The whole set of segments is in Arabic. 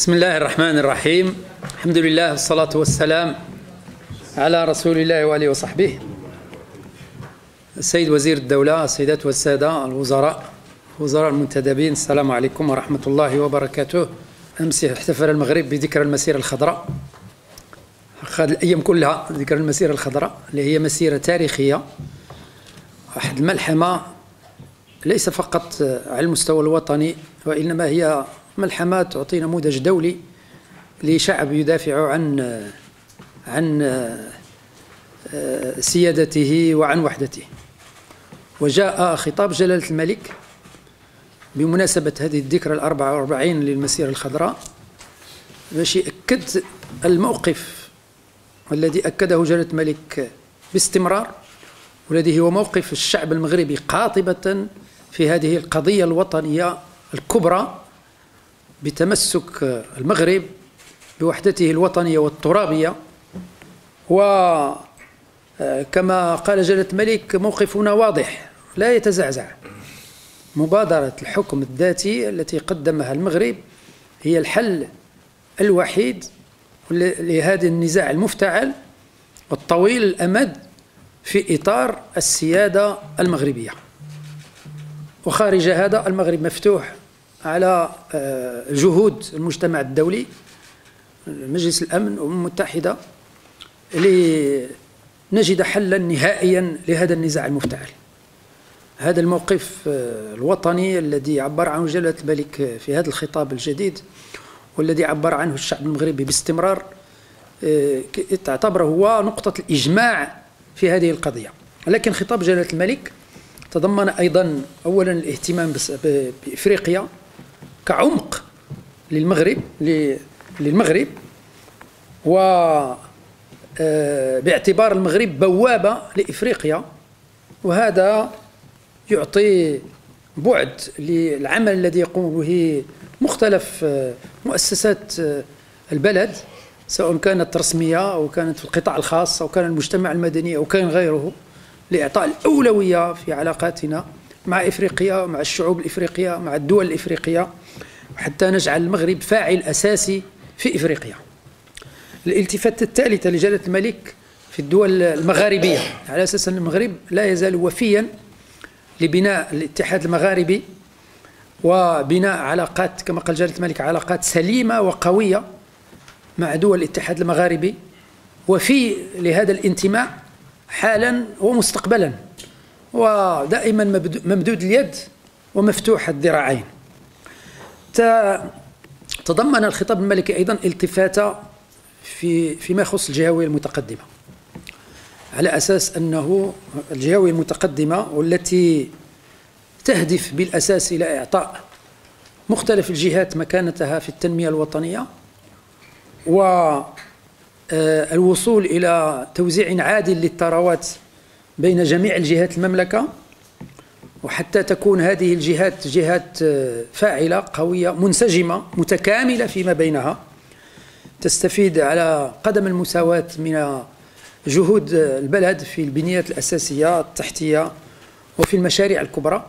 بسم الله الرحمن الرحيم الحمد لله والصلاة والسلام على رسول الله وآله وصحبه السيد وزير الدولة السيدات والسادة الوزراء وزراء المنتدبين السلام عليكم ورحمة الله وبركاته أمس احتفل المغرب بذكرى المسيرة الخضراء هذه الأيام كلها ذكرى المسيرة الخضراء اللي هي مسيرة تاريخية واحد الملحمة ليس فقط على المستوى الوطني وإنما هي ملحمة تعطي نموذج دولي لشعب يدافع عن عن سيادته وعن وحدته. وجاء خطاب جلالة الملك بمناسبة هذه الذكرى الأربعة والأربعين للمسيرة الخضراء باش يأكد الموقف الذي أكده جلالة الملك باستمرار والذي هو موقف الشعب المغربي قاطبة في هذه القضية الوطنية الكبرى. بتمسك المغرب بوحدته الوطنية والترابية. وكما قال جلالة الملك موقفنا واضح لا يتزعزع. مبادرة الحكم الذاتي التي قدمها المغرب هي الحل الوحيد لهذا النزاع المفتعل والطويل الأمد في إطار السيادة المغربية. وخارج هذا المغرب مفتوح على جهود المجتمع الدولي مجلس الأمن والأمم المتحدة لنجد حلا نهائيا لهذا النزاع المفتعل. هذا الموقف الوطني الذي عبر عنه جلالة الملك في هذا الخطاب الجديد والذي عبر عنه الشعب المغربي باستمرار تعتبره هو نقطة الإجماع في هذه القضية. لكن خطاب جلالة الملك تضمن أيضا أولا الاهتمام بإفريقيا كعمق للمغرب للمغرب. و باعتبار المغرب بوابة لإفريقيا. وهذا يعطي بعد للعمل الذي يقوم به مختلف مؤسسات البلد سواء كانت رسمية أو كانت في القطاع الخاص أو كان المجتمع المدني أو كان غيره لإعطاء الأولوية في علاقاتنا مع إفريقيا مع الشعوب الإفريقية مع الدول الإفريقية. حتى نجعل المغرب فاعل أساسي في إفريقيا. الالتفات الثالثة لجلالة الملك في الدول المغاربية. على أساس أن المغرب لا يزال وفيا لبناء الاتحاد المغاربي وبناء علاقات كما قال جلالة الملك علاقات سليمة وقوية مع دول الاتحاد المغاربي. وفي لهذا الانتماء حالا ومستقبلا ودائما ممدود اليد ومفتوح الذراعين. تضمن الخطاب الملكي أيضا التفاته في فيما يخص الجهوية المتقدمة على أساس أنه الجهوية المتقدمة والتي تهدف بالأساس إلى إعطاء مختلف الجهات مكانتها في التنمية الوطنية والوصول إلى توزيع عادل للثروات بين جميع الجهات المملكة. وحتى تكون هذه الجهات جهات فاعلة قوية منسجمة متكاملة فيما بينها تستفيد على قدم المساواة من جهود البلد في البنيات الأساسية التحتية وفي المشاريع الكبرى.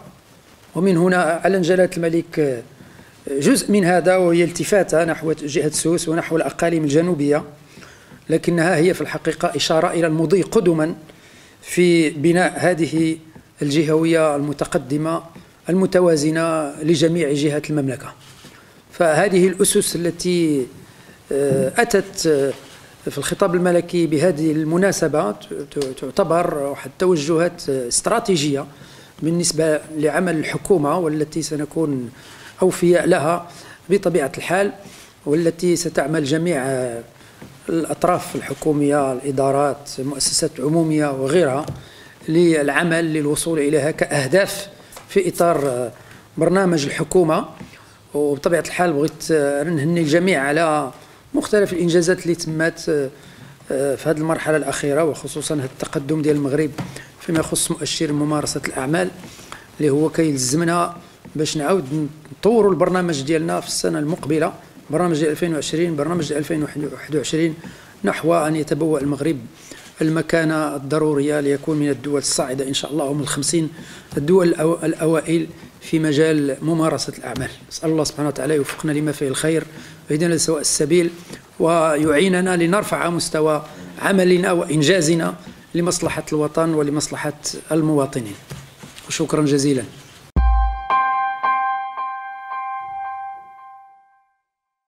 ومن هنا اعلن جلالة الملك جزء من هذا وهي التفاتة نحو جهة سوس ونحو الأقاليم الجنوبية. لكنها هي في الحقيقة إشارة إلى المضي قدما في بناء هذه الجهوية المتقدمة المتوازنة لجميع جهات المملكة. فهذه الأسس التي أتت في الخطاب الملكي بهذه المناسبة تعتبر واحد توجهات استراتيجية بالنسبة لعمل الحكومة والتي سنكون أوفياء لها بطبيعة الحال والتي ستعمل جميع الأطراف الحكومية الإدارات المؤسسات العمومية وغيرها للعمل للوصول إليها كأهداف في إطار برنامج الحكومة. وبطبيعة الحال بغيت نهني الجميع على مختلف الإنجازات اللي تمت في هذه المرحلة الأخيرة وخصوصا هذا التقدم ديال المغرب فيما يخص مؤشر ممارسة الأعمال اللي هو كيلزمنا باش نعاود نطوروا البرنامج ديالنا في السنة المقبلة برنامج ديال 2020 برنامج ديال 2021 نحو أن يتبوأ المغرب. المكانة الضرورية ليكون من الدول الصاعدة إن شاء الله ومن الخمسين الدول الأوائل في مجال ممارسة الأعمال. نسأل الله سبحانه وتعالى يوفقنا لما فيه الخير ويهدينا لسواء السبيل ويعيننا لنرفع مستوى عملنا وإنجازنا لمصلحة الوطن ولمصلحة المواطنين. وشكرا جزيلا.